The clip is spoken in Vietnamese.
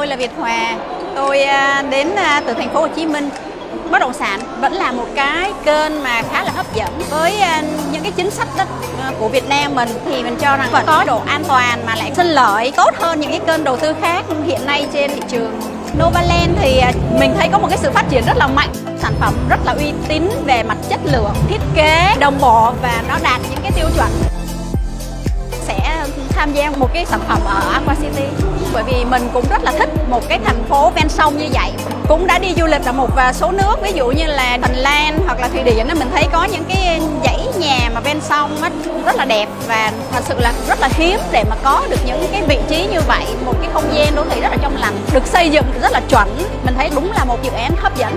tôi là Việt Hòa. Tôi à, đến à, từ thành phố Hồ Chí Minh. Bất động sản vẫn là một cái kênh mà khá là hấp dẫn với à, những cái chính sách đất của Việt Nam mình thì mình cho rằng vẫn có độ an toàn mà lại sinh lợi tốt hơn những cái kênh đầu tư khác hiện nay trên thị trường. Novaland thì mình thấy có một cái sự phát triển rất là mạnh sản phẩm rất là uy tín về mặt chất lượng, thiết kế, đồng bộ và nó đạt những cái tiêu chuẩn tham gia một cái sản phẩm ở Aqua City. Bởi vì mình cũng rất là thích một cái thành phố ven sông như vậy. Cũng đã đi du lịch ở một à, số nước, ví dụ như là Phần Lan hoặc là Thụy Điển mình thấy có những cái dãy nhà mà ven sông rất là đẹp và thật sự là rất là hiếm để mà có được những cái vị trí như vậy, một cái không gian đô thị rất là trong lành, được xây dựng rất là chuẩn. Mình thấy đúng là một dự án hấp dẫn.